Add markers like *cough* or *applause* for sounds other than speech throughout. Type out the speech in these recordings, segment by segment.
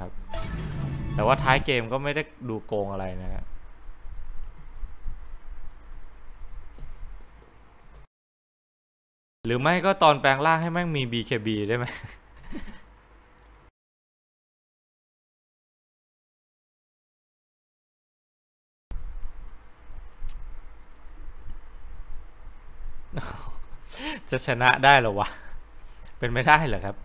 ครับ แต่ว่าท้ายเกมก็ไม่ได้ดูโกงอะไรนะฮะหรือไม่ก็ตอนแปลงร่างให้แม่งมี BKB ได้ไหมจะชนะได้หรอวะ เป็นไม่ได้เหรอครับ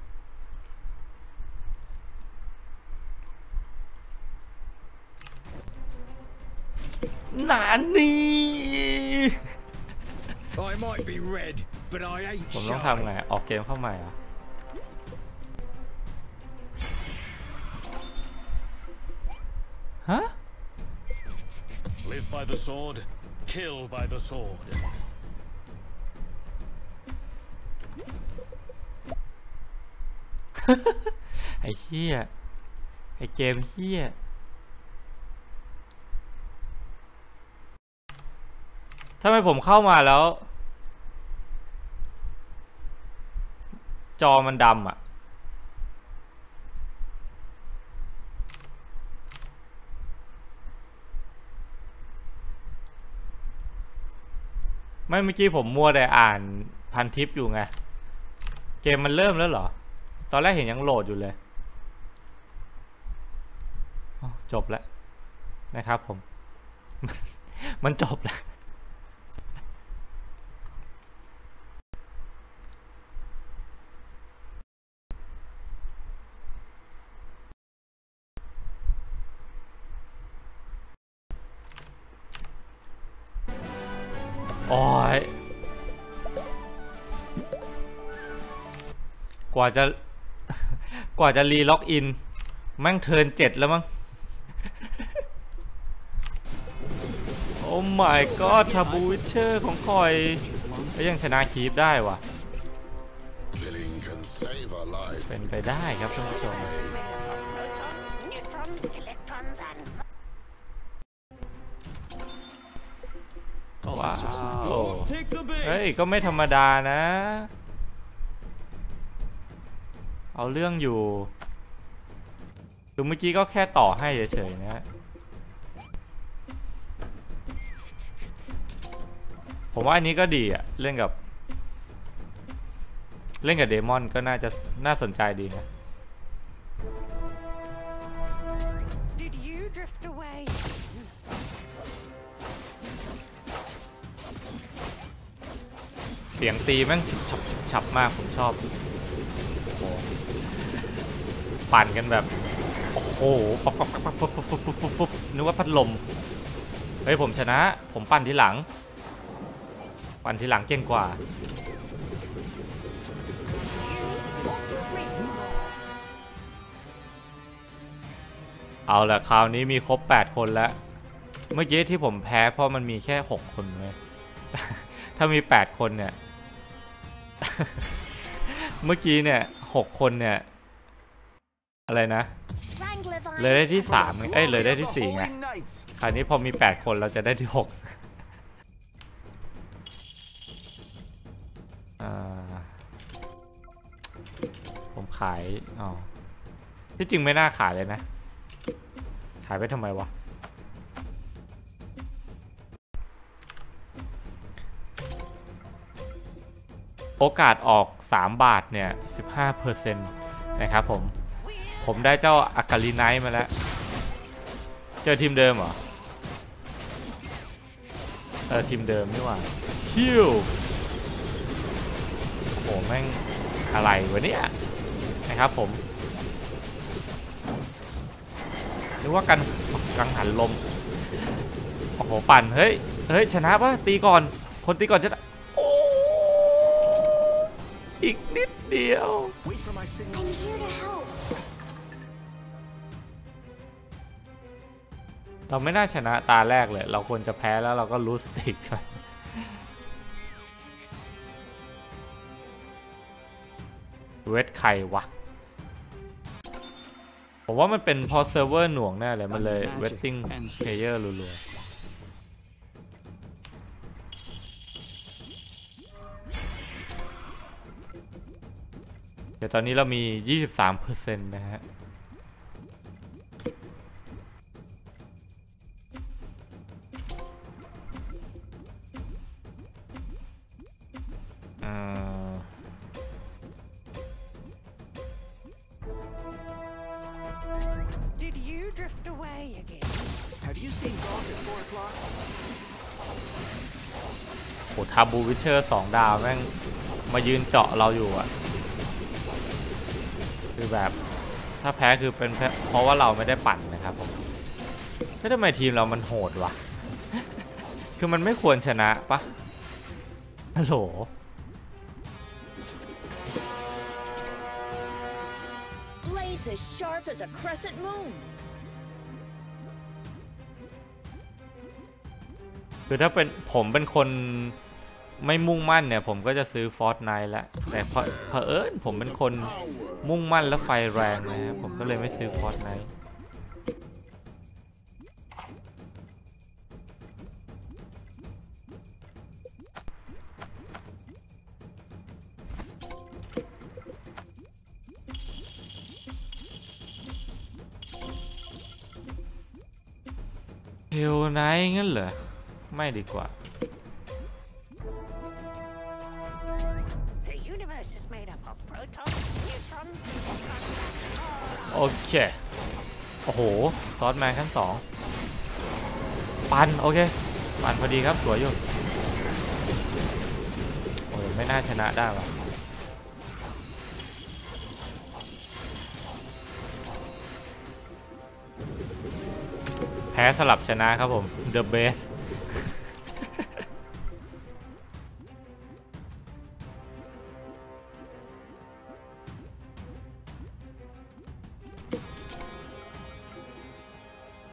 นานนี่ I might be red, but I ain't ผมต้อง shy. ทำไง ออกเกมเข้าใหม่เหรอะฮะ Live by the sword, kill by the sword. ไอ้เหี้ยไอ้เกมเหี้ย ทำไมผมเข้ามาแล้ว จอมันดำอะ ไม่เมื่อกี้ผมมัวแต่อ่านพันทิปอยู่ไง เกมมันเริ่มแล้วเหรอ ตอนแรกเห็นยังโหลดอยู่เลย จบแล้วนะครับผม มันจบแล้ว กว่าจะกว่าจะ relogin แม่ง turn เจ็ดแล้วมั้งโอ้ my god ทาบู Witcher ของคอยก็ยังชนะคีฟได้วะเป็นไปได้ครับท่านผู้ชมว้าวเฮ้ย ก็ไม่ธรรมดานะ เอาเรื่องอยู่คือเมื่อกี้ก็แค่ต่อให้เฉยๆนะผมว่าอันนี้ก็ดีอะเล่นกับ เล่นกับเดมอนก็น่าจะน่าสนใจดีนะ did you drift away? เสียงตีแม่งฉิบฉับฉิบฉับมากผมชอบโอ้โห ปั่นกันแบบ โอ้โหปั๊บปั๊บปั๊บปั๊บปั๊บปั๊บปั๊บปั๊บปั๊บนึกว่าพัดลม เฮ้ยผมชนะ ผมปั่นทีหลัง ปั่นทีหลังเก่งกว่า เอาละคราวนี้มีครบ 8 คนแล้ว เมื่อกี้ที่ผมแพ้เพราะมันมีแค่ 6 คนเลยถ้ามี 8 คนเนี่ย เมื่อกี้เนี่ยหกคนเนี่ย อะไรนะ Strangler เลยได้ vines ที่สามไงเอ้ยเลยได้ที่ The สี่ไง Holy Knights. คราวนี้พอมี8คนเราจะได้ที่หกอ่าผมขาย อ๋อ ที่จริงไม่น่าขายเลยนะ ขายไปทำไมวะ โอกาสออก 3 บาทเนี่ย 15%นะครับผม ผมได้เจ้าอากาลิไนท์มาแล้ว เจอทีมเดิมเหรอ เออทีมเดิมนี่หว่าฮิวโอ้โหแม่งอะไรวะเนี่ยนะครับผมนึกว่ากันกังหันลม โอ้โห ปั่น เฮ้ย เฮ้ย ชนะปะตีก่อน คนตีก่อนชนะโอ้อีกนิดเดียว เราไม่น่าชนะตาแรกเลย เราควรจะแพ้แล้วเราก็รู้สติกไปwait ใครวะ ผมว่ามันเป็นเพราะเซิร์ฟเวอร์หน่วงแน่เลย มันเลย waiting player รัวๆเดี๋ยวตอนนี้เรามี 23%นะฮะ Did you drift away again? Have you seen golf at four o'clock? โหทาบูวิเชอร์สองดาวแม่งมายืนเจาะเราอยู่อะคือแบบถ้าแพ้คือเป็นเพราะว่าเราไม่ได้ปั่นนะครับผมแล้วทำไมทีมเรามันโหดวะ คือมันไม่ควรชนะปะฮัลโหล Blades as sharp as a crescent moon. คือถ้าเป็นผมเป็นคนไม่มุ่งมั่นเนี่ย ผมก็จะซื้อ Fortnite แล้วแต่เพราะเอิญผมเป็นคนมุ่งมั่นและไฟแรงนะครับผมก็เลยไม่ซื้อ Fortnite ฮลไนท์งั้นเหรอ ไม่ดีกว่า โอเค โอ้โห ซอสแมนขั้นสอง ปัน โอเค ปันพอดีครับ สวยอยู่ โอ้ยไม่น่าชนะได้ว่ะ พ้สลับชนะครับผม The best *laughs*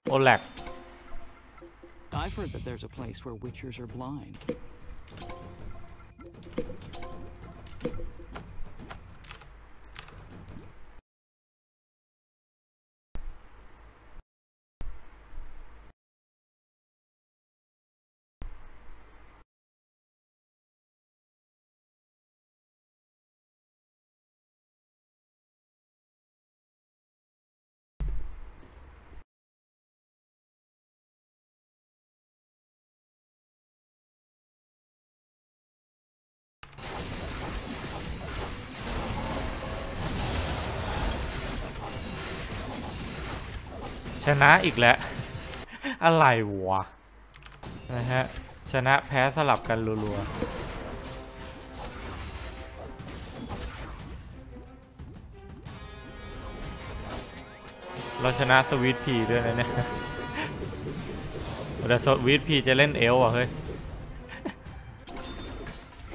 โอแลก I've heard that there's a place where witchers are blind. นะอีกแล้วอะไรวะนะฮะชนะแพ้สลับกันรัวๆเราชนะสวีทพีด้วยนะเนี่ยแต่สวีทพีจะเล่นเอลอะเฮ้ย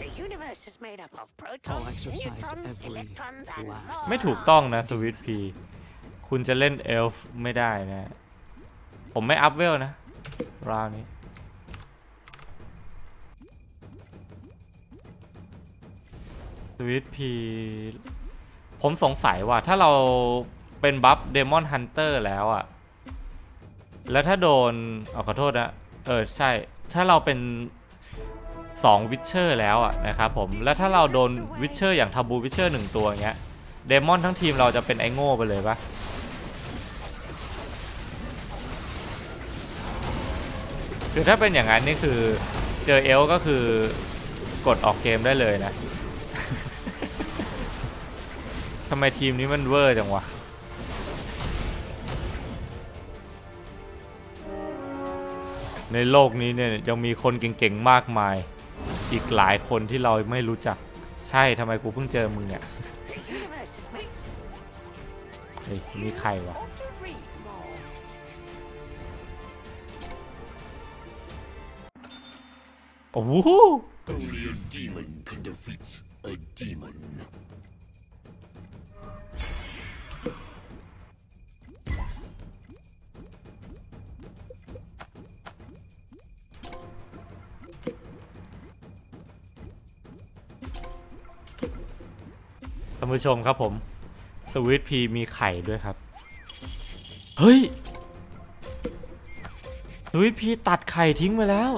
The universe is made up of I'll protons, exercise neutrons, every electrons, and last ไม่ถูกต้องนะสวิตพี คุณจะเล่นเอลฟ์ไม่ได้นะ ผมไม่อัพเลเวลนะ ราวนี้ SweetPea ผมสงสัยว่าถ้าเราเป็น buff Demon Hunter แล้วอะแล้วถ้าโดนเอาขอโทษนะ เออใช่ ถ้าเราเป็น2 Witcher แล้วอะนะครับผม แล้วถ้าเราโดนWitcher อย่าง Taboo Witcher หนึ่งตัวอย่างเงี้ย Demon ทั้งทีมเราจะเป็นไอโง่ไปเลยปะ คือถ้าเป็นอย่างนั้นนี่คือเจอเอลก็คือกดออกเกมได้เลยนะทำไมทีมนี้มันเวอร์จังวะในโลกนี้เนี่ยยังมีคนเก่งๆมากมาย อีกหลายคนที่เราไม่รู้จัก ใช่ทำไมกูเพิ่งเจอมึงเนี่ย เฮ้ยนี่ใครวะ โอ้โห Only a demon can defeat a demon. ท่านผู้ชมครับผม SweetPea มีไข่ด้วยครับ เฮ้ย SweetPea ตัดไข่ทิ้งไปแล้ว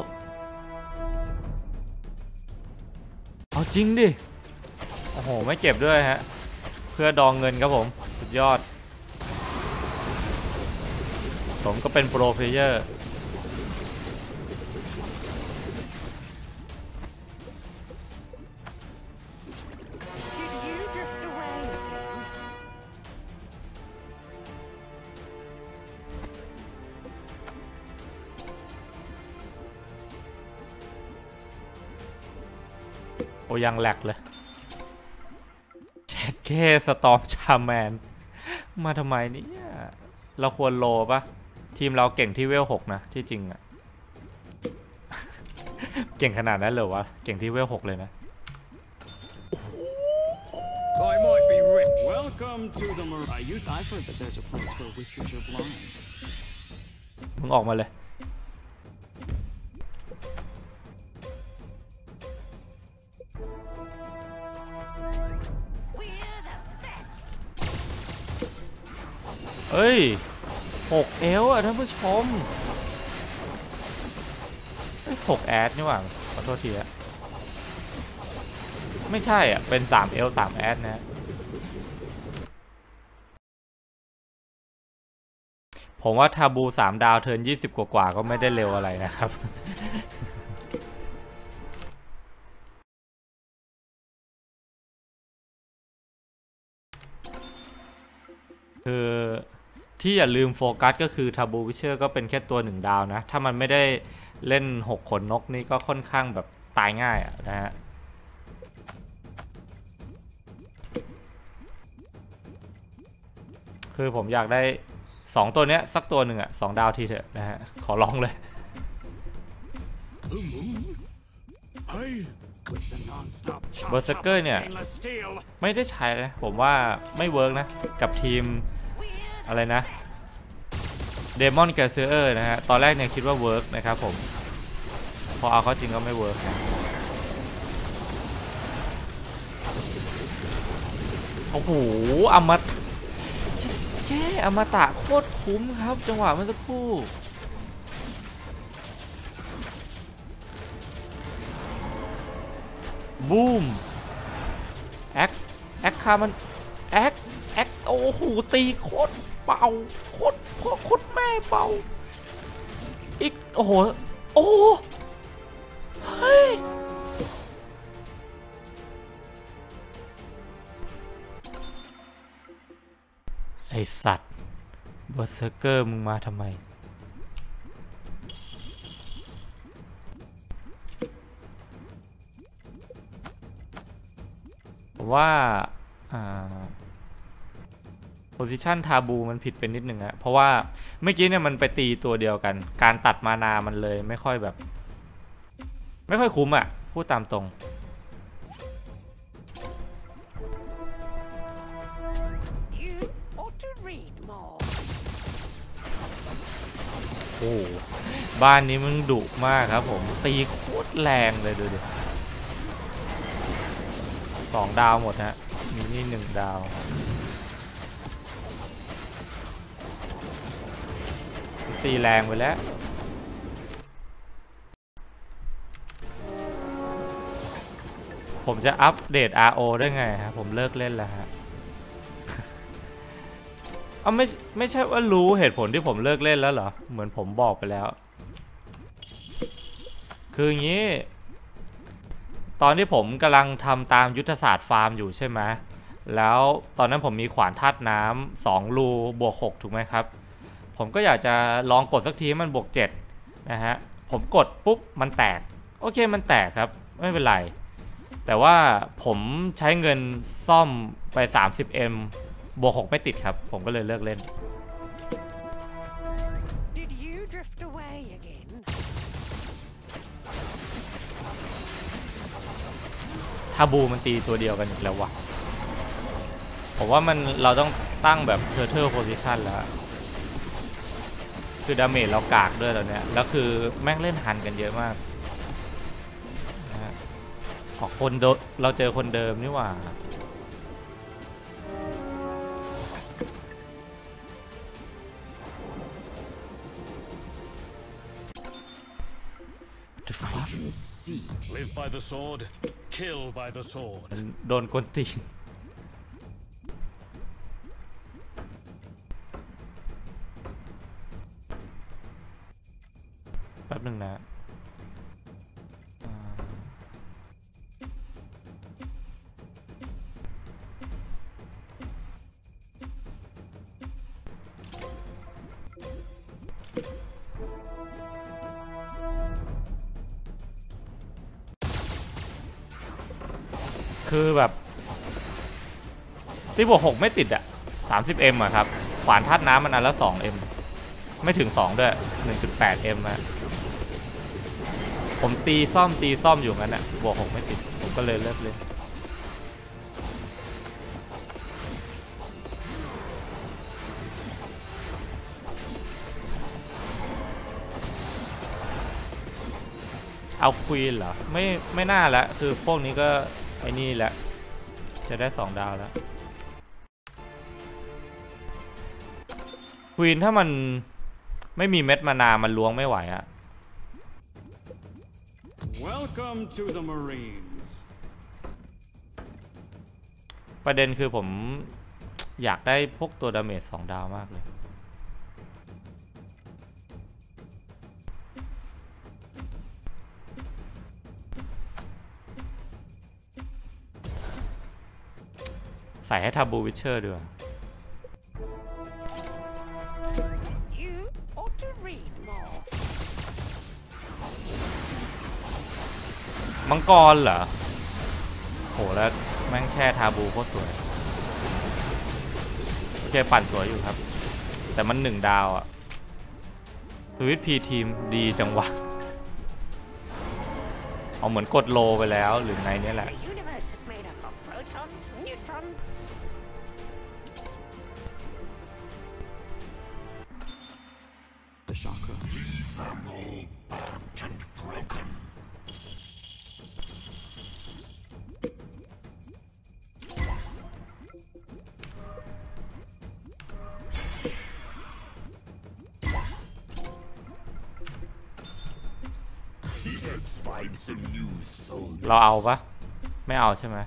จริงดิ โอ้โห ไม่เก็บด้วยฮะ เพื่อดองเงินครับผม สุดยอดผมก็เป็น pro player ยังแหลกเลยแชทแค่สตอมชาแมน มาทำไมเนี่ยเราควรโลปะทีมเราเก่งที่เวลหกนะ ที่จริงอะเก่งขนาดนั้นเลยเหรอวะ เก่งที่เวลหกเลยนะ I might be rich. Welcome to the Mar- I used. I've heard that there's a place where witches are blind. มึงออกมาเลย เอ้ยหกเอลอะท่านผู้ชมเอ้ยหกแอดนี่หว่าขอโทษทีอะไม่ใช่อะ เป็นสามเอลสามแอดนะ ผมว่าทาบูสามดาวเทิร์นยี่สิบกว่าๆก็ไม่ได้เร็วอะไรนะครับคือ ที่อย่าลืมโฟกัสก็คือทาบูวิเชอร์ก็เป็นแค่ตัวหนึ่งดาวนะ ถ้ามันไม่ได้เล่น 6 ขนนกนี่ก็ค่อนข้างแบบตายง่ายะนะฮะคือผมอยากได้ 2 ตัวเนี้ย สักตัวหนึ่งอะสองดาวทีเถอะนะฮะ ขอร้องเลย The moon? I With the non-stop chop Berserker chop of เนี่ย ไม่ได้ใช้นะผมว่าไม่ work นะ กับทีม อะไรนะ Demon Glacier นะฮะ ตอนแรกเนี่ยคิดว่า work นะครับผม พอเอาเข้าจริงก็ไม่ work โอ้โหอมตะแค่อมตะโคตรคุ้มครับ จังหวะเมื่อสักครู่บูมแอคแอคคามันแอคแอคโอ้โหตีโคตร เบาโคตรโคตรโคตรแม่เบาอีกโอ้โหโอ้โหเฮ้ยไอสัตว์บอร์เซอร์เกอร์มึงมาทำไมว่าอ่า ซิชันทาบูมันผิดไปนิดนึงอะเพราะว่าเมื่อกี้เนี่ยมันไปตีตัวเดียวกัน การตัดมานามันเลยไม่ค่อยแบบ ไม่ค่อยคุ้มอะพูดตามตรง You ought to read more. โอ้โหบ้านนี้มึงดุมากครับผม ตีโคตรแรงเลยดูดิสองดาวหมดฮะมีนี่หนึ่งดาว ตีแรงไปแล้วผมจะอัปเดต RO ได้ไงฮะผมเลิกเล่นแล้วฮะเอาไม่ไม่ใช่ว่ารู้เหตุผลที่ผมเลิกเล่นแล้วเหรอ เหมือนผมบอกไปแล้ว คืออย่างนี้ ตอนที่ผมกำลังทำตามยุทธศาสตร์ฟาร์มอยู่ใช่ไหมแล้วตอนนั้นผมมีขวานธาตุน้ำสองรูบวก6ถูกไหมครับ ผมก็อยากจะลองกดสักทีให้มันบวก7นะฮะผมกดปุ๊บมันแตก โอเคมันแตกครับ ไม่เป็นไร แต่ว่าผมใช้เงินซ่อมไป 30M บวก6ไม่ติดครับ ผมก็เลยเลิกเล่น Did you drift away again? Taboo มันตีตัวเดียวกันอีกแล้ววะผมว่ามันเราต้องตั้งแบบ turtle position แล้ว คือ damage เรากากด้วยตอนเนี้ยแล้วคือแม่งเล่น hunt กันเยอะมากนะฮะอ๋อคนเดเราเจอคนเดิมนี่หว่า The fuck Live by the sword, kill by the sword. มันโดนกวนตีน ป๊บหนึ่งนะคือแบบที่บวกหกไม่ติดอะ 30m อะครับ ขวานธาตุน้ำมันอันละ 2m ไม่ถึง2ด้วย 1.8m อะ ผมตีซ่อมตีซ่อมอยู่งั้นอะบวกหกไม่ติด ผมก็เลยเลิกเลย เอาควีนเหรอ ไม่ ไม่น่าละ คือพวกนี้ก็ ไอ้นี่แหละ จะได้สองดาวแล้วควีนถ้ามันไม่มีเม็ดมานา มันล้วงไม่ไหวอะ Welcome to the Marines. ประเด็นคือผมอยากได้พวกตัวดาเมจสองดาวมากเลย ใส่ให้ทับบูวิเชอร์ด้วย มังกรเหรอโหแล้วแม่งแช่ทาบูโคตรสวยโอเคปั่นสวยอยู่ครับ แต่มันหนึ่งดาวอะสวิตพีทีมดีจังวะเอาเหมือนกดโลไปแล้วหรือไงเนี่ยแหละ เราเอาปะไม่เอาใช่ไหม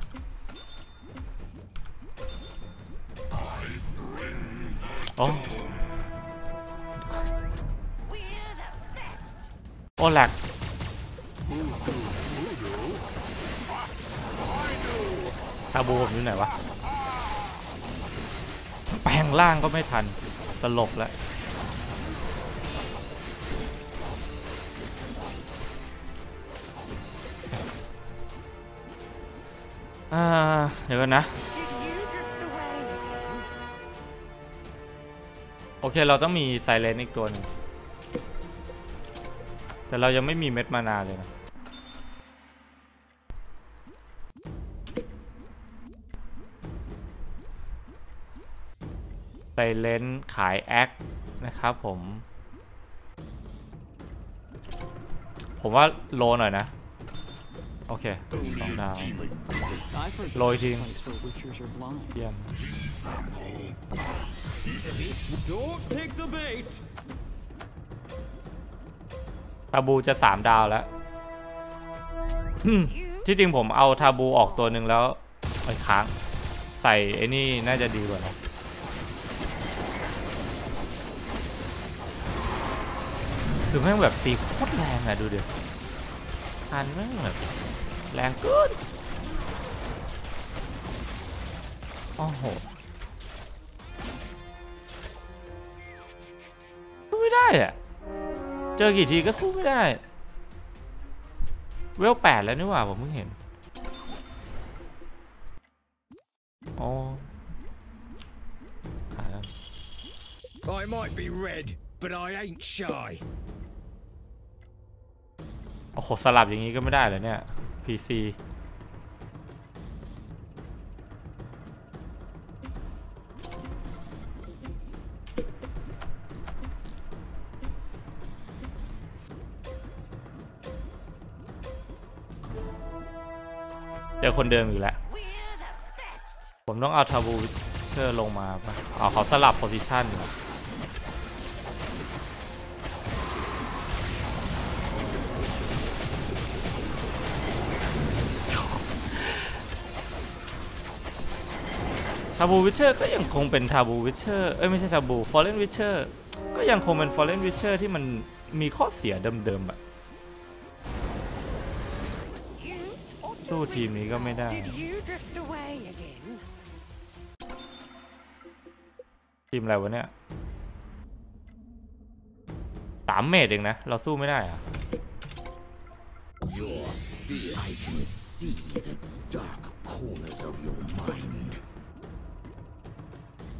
โอ้โอ้แหลกทาบูผมอยู่ไหนวะ แปลงล่างก็ไม่ทัน ตลกแล้ว เดี๋ยวกันนะ โอเคเราต้องมีไซเลนอีกตัวหนึงแต่เรายังไม่มีเม็ดมานาเลยนะไซเลนขายแอคนะครับผม ผมว่าโลหน่อยนะ โอเคสองดาว I've heard Lloyd there's a King. place where witchers are blind. เยี่ยม Don't take the bait. ทาบูจะสามดาวแล้วอืมที่จริงผมเอาทาบูออกตัวหนึ่งแล้วไอ้ค้าง ใส่ไอ้นี่น่าจะดีกว่านะคือแม่งแบบตีโคตรแรงอะดูดิ อันแม่งแบบแรงเกินโอ้โหสู้ไม่ได้อะเจอกี่ทีก็สู้ไม่ได้ เวลแปดแล้วนี่หว่าผมเพิ่งเห็นโอ้ขายแล้ว I might be red, but I ain't shy. โอ้โหสลับอย่างนี้ก็ไม่ได้เลยเนี่ย PC เจอคนเดิมอีกแล้ว ผมต้องเอา Taboo Witcher ลงมาปะเอาเขาสลับ position เหรอ Taboo Witcher ก็ยังคงเป็น Taboo Witcher เอ้ยไม่ใช่ Taboo Fallen Witcher ก็ยังคงเป็น Fallen Witcher ที่มันมีข้อเสียเดิมๆอะ You ought to สู้ read ทีมนี้ก็ไม่ได้ Did you drift away again? ทีมอะไรวะเนี่ยสามเมตรเองนะ เราสู้ไม่ได้อะ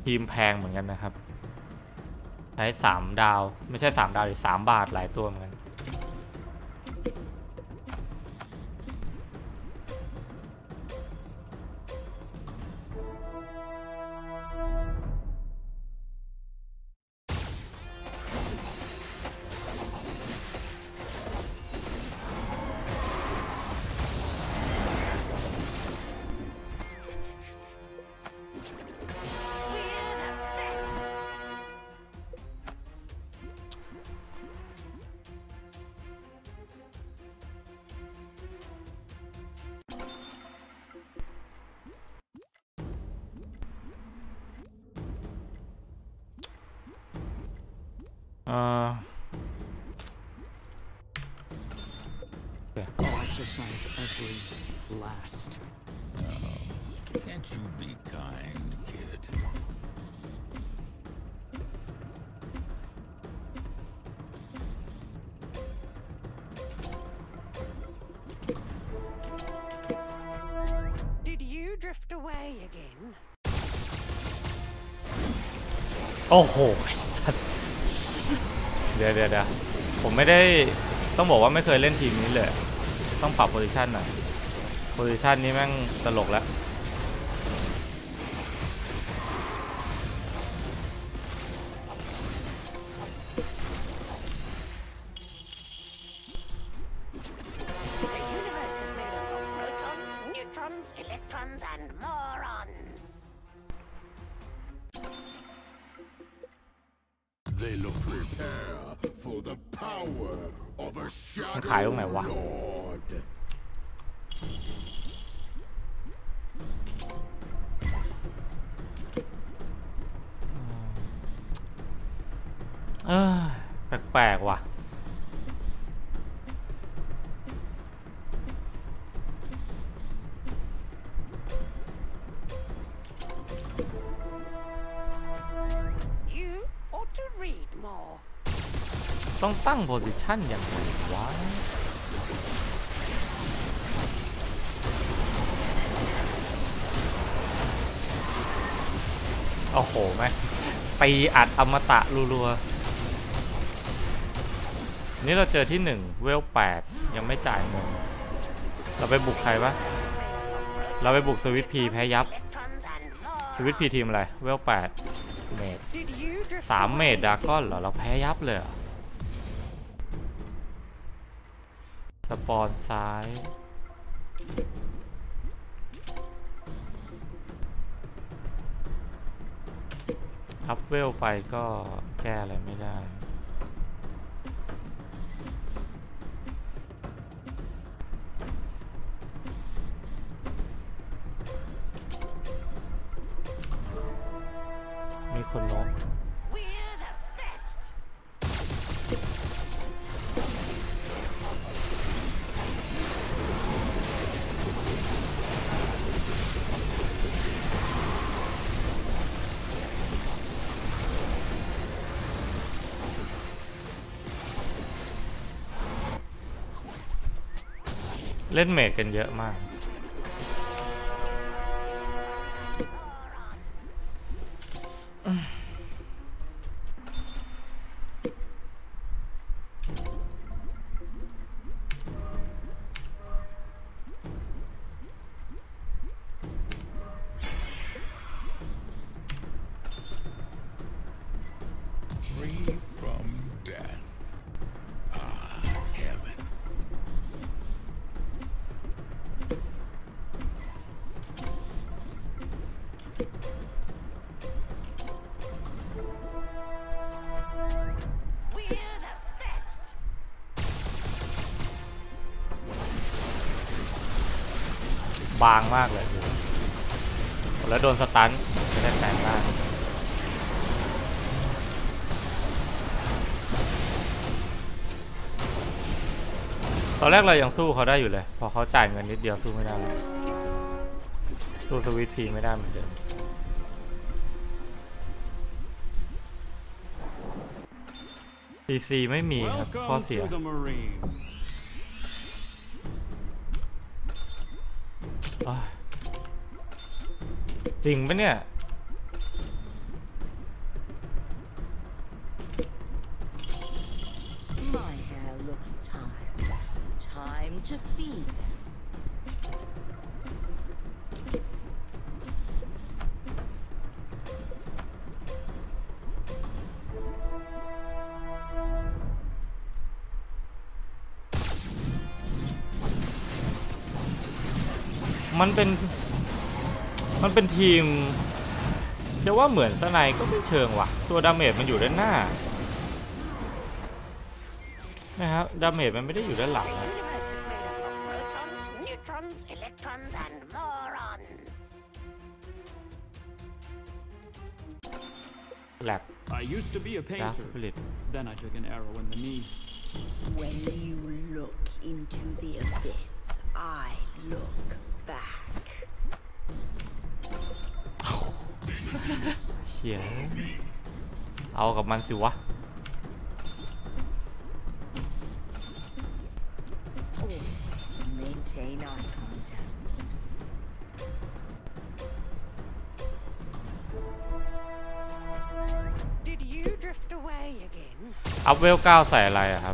ทีมแพงเหมือนกันนะครับ ใช้สามดาว ไม่ใช่สามดาวหรือสามบาทหลายตัวเหมือนกัน เอ่อ I'll exercise every last. Can't you be kind, kid? Did you drift away again? โอ้โหไอ้สัตว์ เดี๋ยวเดี๋ยวเดี๋ยวผมไม่ได้ต้องบอกว่าไม่เคยเล่นทีมนี้เลย ต้องปรับโพซิชันหน่อยโพซิชันนี้แม่งตลกแล้ว เออแปลกๆว่ะ You ought to read more. ต้องตั้งโพซิชันอย่างไรวะโอ้โหแม่งปีอัดอมตะรัวๆ นี่เราเจอที่หนึ่งเวลแปดยังไม่จ่ายเงินเราไปบุกใครปะเราไปบุกสวิตพีแพ้ยับ สวิตพีทีมอะไร เวลแปดเมด Did you drift สามเม away ดากอนเหรอ เราแพ้ยับเลยสปอนซ้ายอัพเวลไปก็แก้อะไรไม่ได้ เล่นเมดกันเยอะมาก มากเลยแล้วโดนสตันจะได้แปลงร่างตอนแรกเรายังสู้เขาได้อยู่เลย พอเขาจ่ายเงินนิดเดียวสู้ไม่ได้แล้วสู้สวิตพีไม่ได้เหมือนเดิม PC ไม่มีครับข้อเสีย จริงปะเนี่ย เป็น มันเป็นทีมจะว่าเหมือนสไนก็ไม่เชิงว่ะ ตัวดาเมจมันอยู่ด้านหน้านะครับดาเมจมันไม่ได้อยู่ด้านหลัง The นะ universe is made up of protons, neutrons, electrons, and morons. แลบ I used to be a ดาร์ painter. สปิริต Then I took an arrow in the knee. When you look into the abyss, I look เขียเอากับมันสิวะ Always maintain eye contact. Did you drift away again? อัพเวลเก้าใส่อะไรอะครับ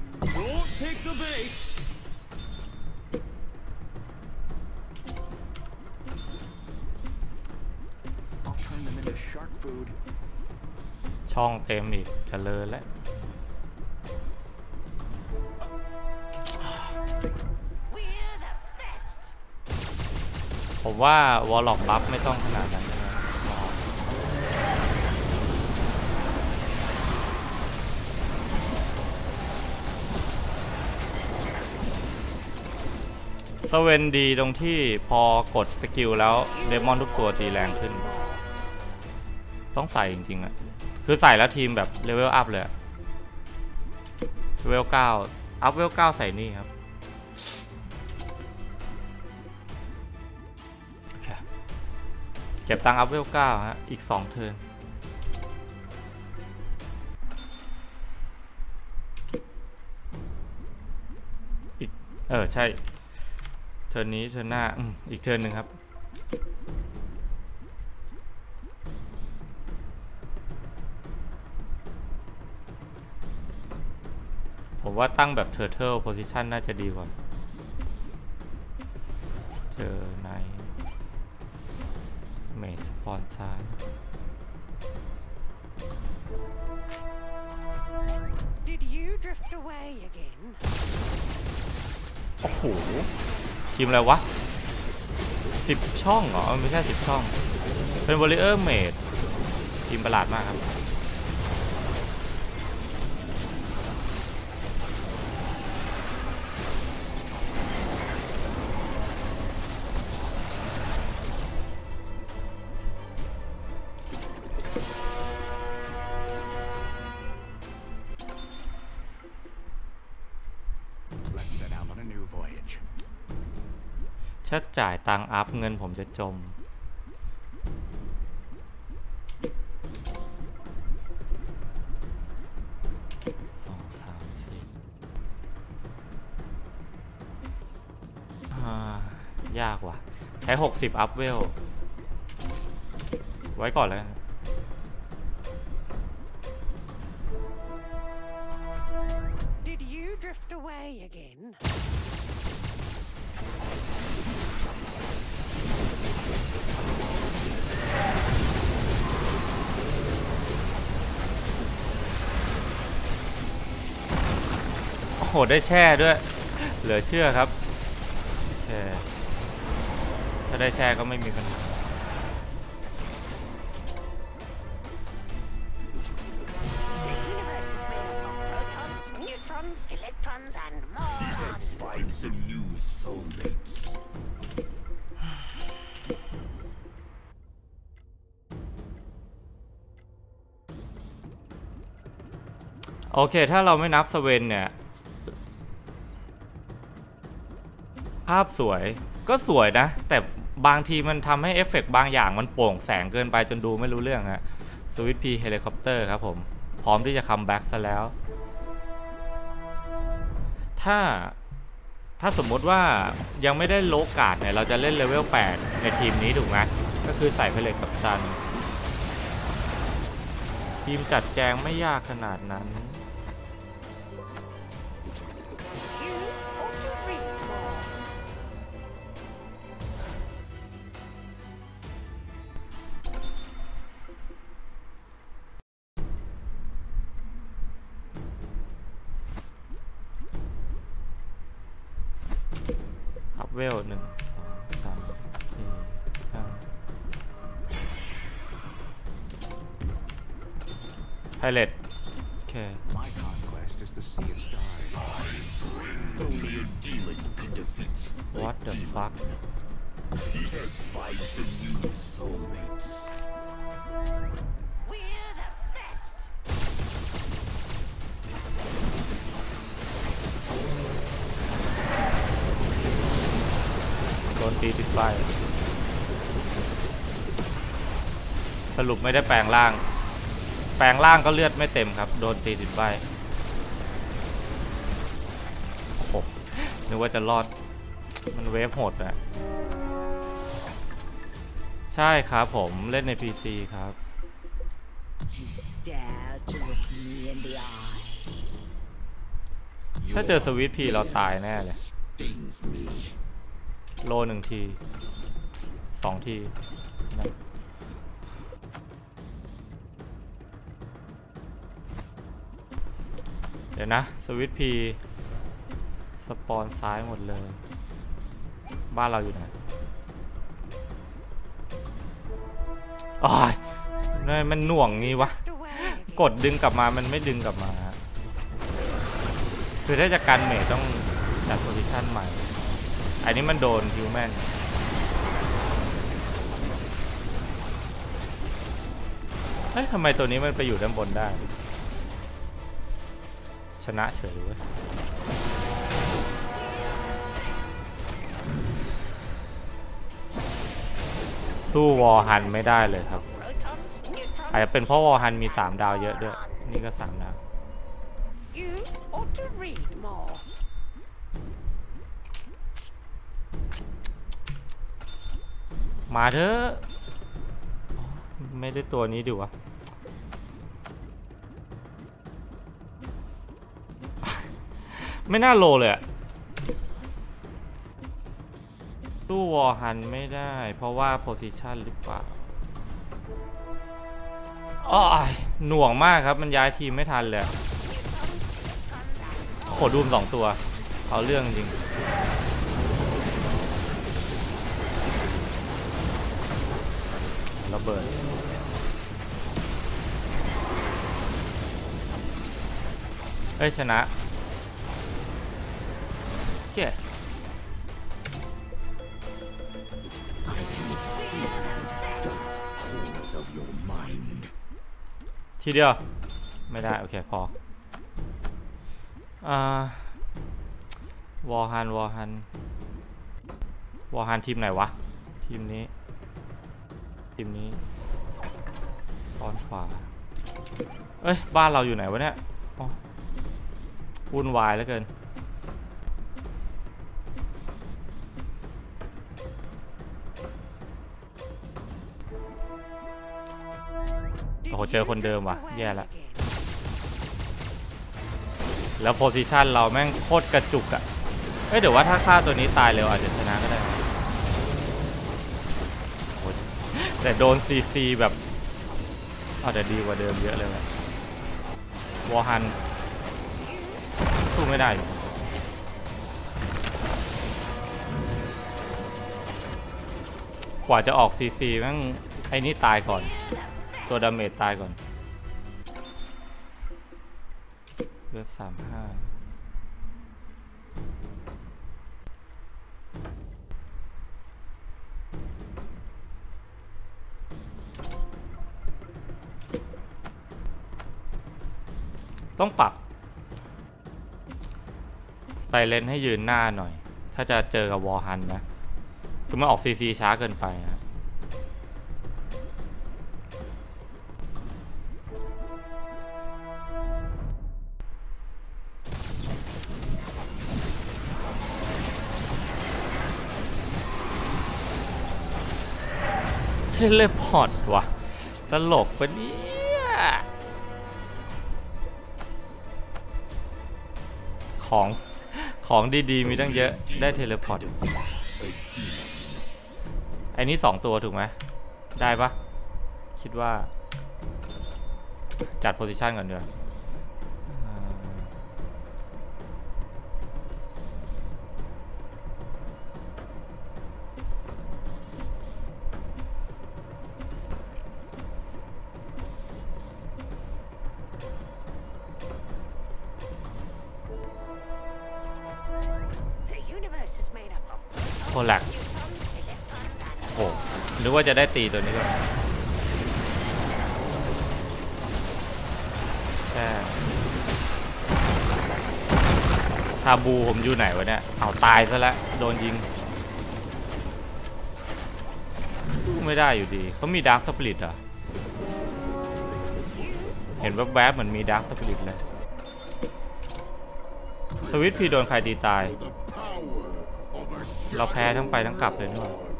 ช่องเต็มอีกเจริญแล้วผมว่า Warlock buff ไม่ต้องขนาดนั้นนะสเวนดีตรงที่พอกด skill แล้วDemon ทุกตัวตีแรงขึ้น ต้องใส่จริงๆอะ คือใส่แล้วทีมแบบ level up เลย level เก้า up level เก้าใส่นี่ครับเก็บตังค์ up level เก้าฮะ อีกสอง turnอีก เออ ใช่ เทิร์นนี้ เทิร์นหน้า อีกเทิร์นหนึ่งครับ ผมว่าตั้งแบบ Turtle Position น่าจะดีกว่า เจอในเมสปอนซ้าย Did you drift away again? โอ้โห ทีมอะไรวะสิบช่องเหรอเออไม่ใช่สิบช่อง เป็น Warrior Mage ทีมประหลาดมากครับ ถ้าจ่ายตังอัพเงินผมจะจม สองสามสี่ยากว่ะ ใช้ 60 อัพเวล ไว้ก่อนแล้ว โอ้โหได้แช่ด้วย เหลือเชื่อครับแช่ถ้าได้แช่ก็ไม่มีปัญหาโอเค ถ้าเราไม่นับสเวนเนี่ยภาพสวยก็สวยนะ แต่บางทีมันทำให้เอฟเฟกต์บางอย่างมันโป่งแสงเกินไปจนดูไม่รู้เรื่องฮะ SweetPea เฮลิคอปเตอร์ครับผม พร้อมที่จะ comeback ซะแล้ว ถ้าถ้าสมมติว่ายังไม่ได้ Rogue Guard เนี่ย เราจะเล่นเลเวล 8 ในทีมนี้ถูกไหมก็คือใส่เพลทกับตัน ทีมจัดแจงไม่ยากขนาดนั้น เลตโอเค My conquest is the sea of stars. Only a demon can defeat. what the fuck Let's find some new soulmates. We're the best. โดนตีติดป้ายสรุปไม่ได้แปลงร่างแปลงร่างก็เลือดไม่เต็มครับ โดนตีติดป้ายโอ้โหนึกว่าจะรอด มันเวฟโหดอะใช่ครับผมเล่นใน PC ครับ ถ้าเจอสวิตพีเราตายแน่เลย โลหนึ่งทีสองทีนะ ดี๋ยวนะ สวิตพีสปอนซ้ายหมดเลย บ้านเราอยู่ไหนโอ้ยนี่มันหน่วงงี้วะ กดดึงกลับมามันไม่ดึงกลับมา คือถ้าจะกันเมทต้องจัดโพซิชันใหม่ อันนี้มันโดนฮิวแมนเฮ้ยทำไมตัวนี้มันไปอยู่ด้านบนได้ ชนะเฉยเว้ยสู้วอลฮันไม่ได้เลยครับ อาจจะเป็นเพราะวอลฮันมี 3 ดาวเยอะด้วย นี่ก็ 3 ดาวมาเถอะ ไม่ได้ตัวนี้ดิวะ ไม่น่าโลเลยอะตู้วอลฮันไม่ได้ เพราะว่าโพซิชันหรือเปล่าอ้อหน่วงมากครับ มันย้ายทีมไม่ทันเลยอะโขดูมสองตัว เอาเรื่องจริง ระเบิดเอ้ย ชนะ เจ๊ Corners of your mind. ทีเดียว ไม่ได้ โอเค พอ อ่าวอลฮันวอลฮันวอลฮันทีมไหนวะ ทีมนี้ ทีมนี้ตอนขวา เอ้ย บ้านเราอยู่ไหนวะเนี่ยอ๋อวุ่นวายเหลือเกิน โอ้โหเจอคนเดิมว่ะ แย่ละ แล้ว position เราแม่งโคตรกระจุกอะ่ะเอ้ยเดี๋ยวว่าถ้าฆ่าตัวนี้ตายเร็วอาจจะชนะก็ได้ แต่โดนซีซีแบบอาจจะดีกว่าเดิมเยอะเลยแหละ war hunt สู้ไม่ได้กว่าจะออกซีซีแม่งไอ้นี่ตายก่อน ตัวดาเมจตายก่อนเลือกสามห้าต้องปรับไตเลนให้ยืนหน้าหน่อย ถ้าจะเจอกับ war hunt นะ คือมันออกซีซีช้าเกินไปนะ teleport วะตลกปะเนี่ยของ ของดีๆ มีตั้งเยอะได้ teleport ไอ้นี่สองตัวถูกไหมได้ปะคิดว่า จัด position ก่อนเดี๋ยว กว่าจะได้ตีตัวนี้ก็แค่ Taboo ผมอยู่ไหนวะเนี่ย เอาตายซะแล้วโดนยิง ไม่ได้อยู่ดีเขามี Dark Spirit เหรอเห็นแวบๆเหมือนมี Dark Spirit เลย SweetPea โดนใครตีตาย เราแพ้ทั้งไปทั้งกลับเลยนี่หว่า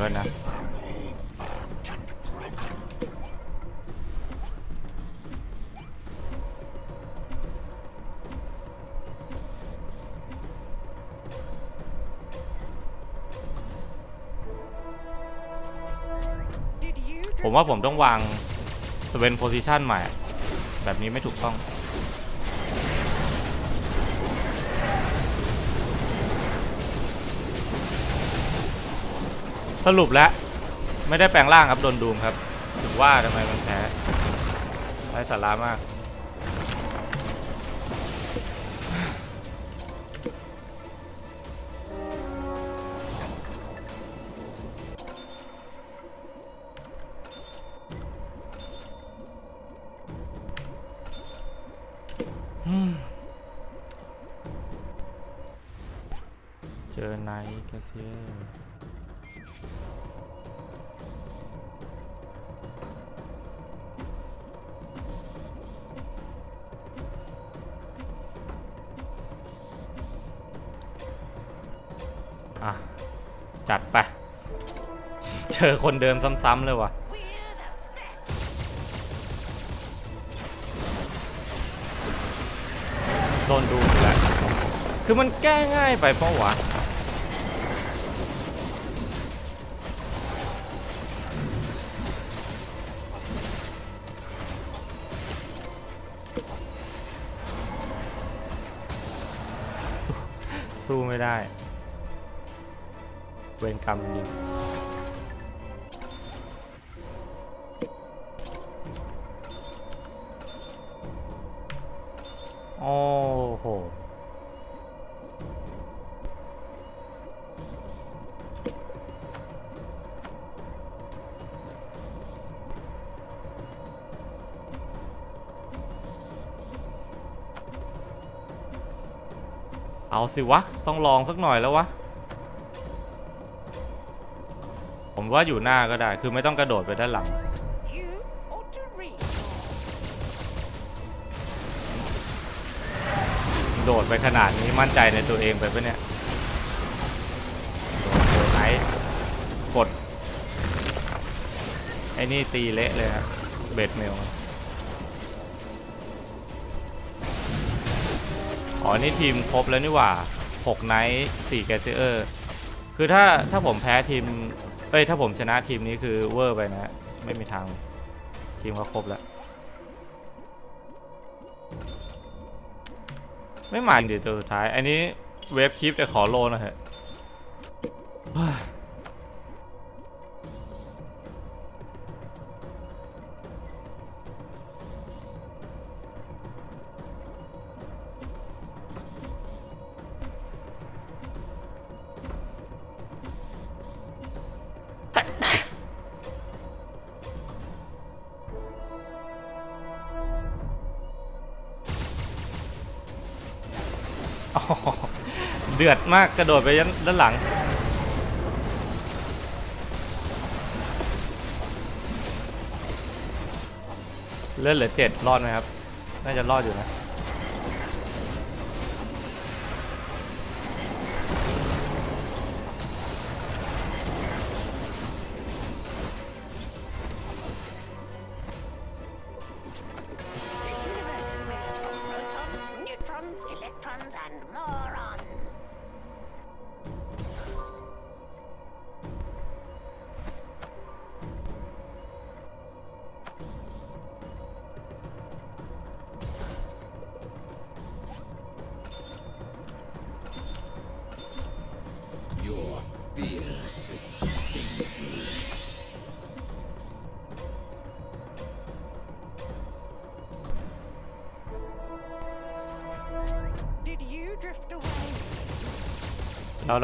ดี๋ยวก่อนนะ did you ผมว่าผมต้องวางสเวนโพซิชันใหม่ แบบนี้ไม่ถูกต้อง สรุปแล้วไม่ได้แปลงร่างครับโดนดูมครับ ถึงว่าทำไมมันแพ้ไร้สาระมาก จอคนเดิมซ้ำๆเลยว่ะโดนดูอยู่แล้วคือมันแก้ง่ายไปเปะวะสู้ไม่ได้ เวรกรรมจริง โอ้โหเอาสิวะ ต้องลองสักหน่อยแล้ววะ ผมว่าอยู่หน้าก็ได้ คือไม่ต้องกระโดดไปด้านหลัง โดดไปขนาดนี้มั่นใจในตัวเองไปปะเนี่ยโดดไหนกด ไอ้นี่ตีเละเลยครับเบดเมลอ๋อ นี่ทีมครบแล้วนี่หว่า6 Knight 4 Glacier คือถ้าถ้าผมแพ้ทีม เอ้ย ถ้าผมชนะทีมนี้คือเวอร์ไปนะ ไม่มีทางทีมเขาครบแล้ว ไม่มาเดี๋ยวตัวสุดท้าย อันนี้เซฟคลิปแต่ขอโลนะฮะ เดือดมากกระโดดไปยันด้านหลัง เลื่อนเหลือเจ็ดรอดไหมครับ น่าจะรอดอยู่นะ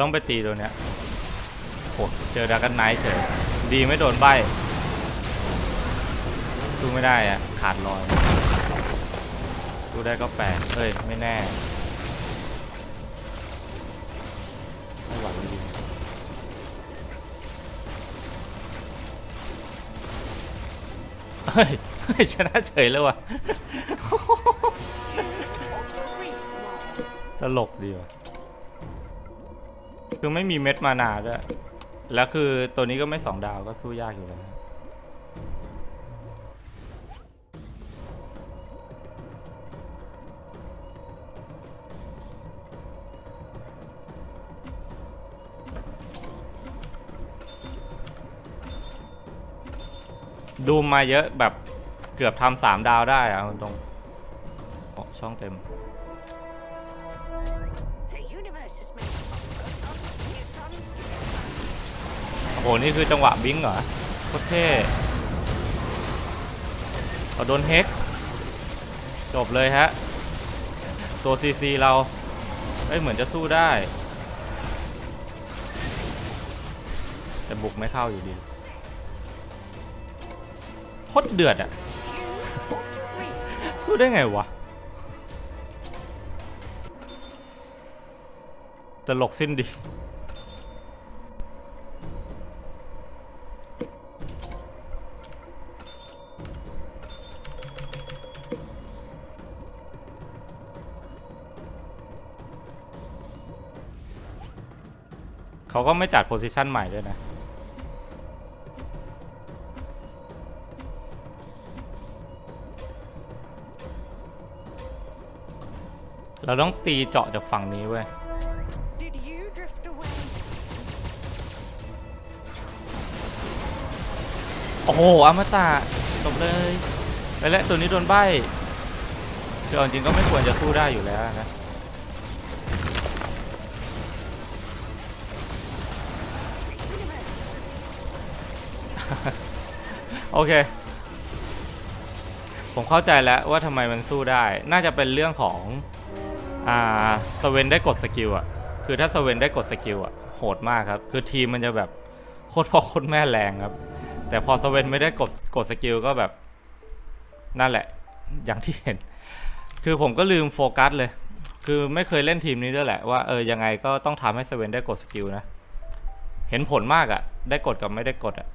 ต้องไปตีตัวเนี้ยโหเจอดากันไนท์เฉยดีไม่โดนใบสู้ไม่ได้อะขาดลอยสู้ได้ก็แปลกเอ้ย ไม่แน่ไม่หวังจริเฮ้ยเฮ้ยชนะเฉยเลยว่ะตลกดีว่ะ คือไม่มีเม็ดมานาด้วยแล้วคือตัวนี้ก็ไม่สองดาวก็สู้ยากอยู่แล้วดูมาเยอะแบบเกือบทำสามดาวได้อะตรงช่องเต็ม หนี่คือจังหวะบิงเหรอโคตรเท่เอาโดนเฮกจบเลยฮะ ตัวซีซีเราเอ้ยเหมือนจะสู้ได้ แต่บุกไม่เข้าอยู่ดีโคตรเดือดอะสู้ได้ไงวะตลกสิ้นดี ก็ไม่จัดโพซิชันใหม่ด้วยนะ เราต้องตีเจาะจากฝั่งนี้เว้ย Did you drift away? โอ้โหอมตะจบเลยไปแล้วตัวนี้โดนใบคือเอาจริงก็ไม่ควรจะสู้ได้อยู่แล้วนะ โอเค ผมเข้าใจแล้วว่าทำไมมันสู้ได้ น่าจะเป็นเรื่องของ อ่าสเวนได้กด skill อะคือถ้าสเวนได้กด skill อะโหดมากครับ คือทีมมันจะแบบโคตรพ่อโคตรแม่แรงครับ แต่พอสเวนไม่ได้กดกด skill ก็แบบ นั่นแหละ อย่างที่เห็น คือผมก็ลืมโฟกัสเลย คือไม่เคยเล่นทีมนี้ด้วยแหละว่าเออยังไงก็ต้องทำให้สเวนได้กด skill นะ เห็นผลมากอะได้กดกับไม่ได้กดอะ